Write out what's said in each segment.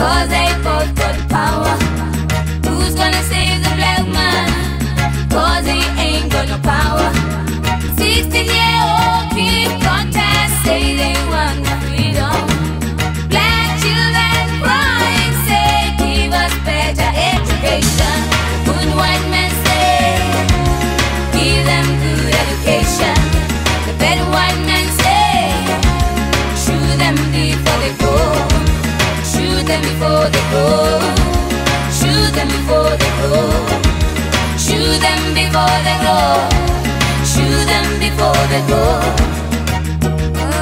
Cause they power. Who's gonna save the black man? He ain't got no power. 16 year old say they want freedom. Black children say give us better education. White men say give them good education. The white men say shoot them before they grow. Shoot them before they grow. Shoot them before they grow. Shoot them before they grow. Mm.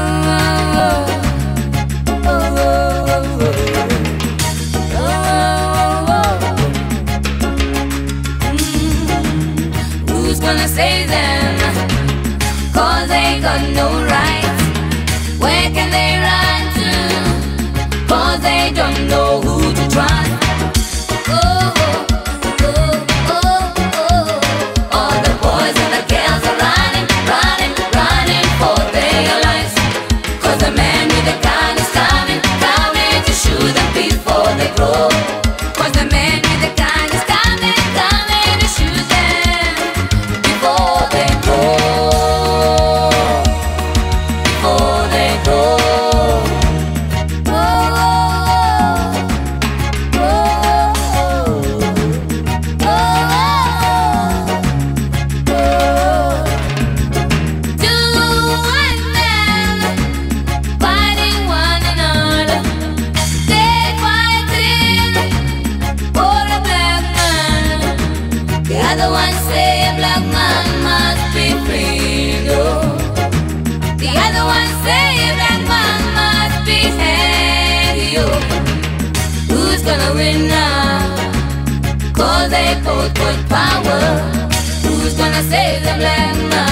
Who's gonna save them? Cause they got no rights. Where can they run? They don't know who to trust. The other one say a black man must be free. No. Oh. The other one say a black man must be hanged. Yo. Who's gonna win now? Cause they both got power. Who's gonna save the black man?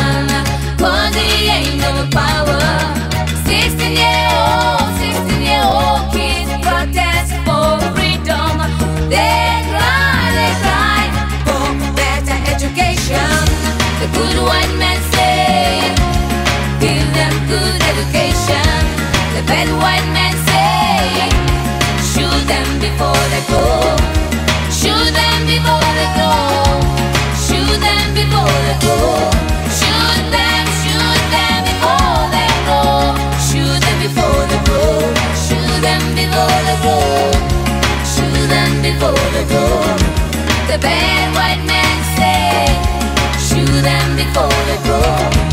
Good white say, give them good education. The bad white say, shoot them before they grow. Shoot them before they grow. Shoot them before they grow. Shoot them, shoot them before they grow. Shoot them before they grow. Shoot them before they grow. Shoot them before they grow. The bad white man say, shoot them before they grow.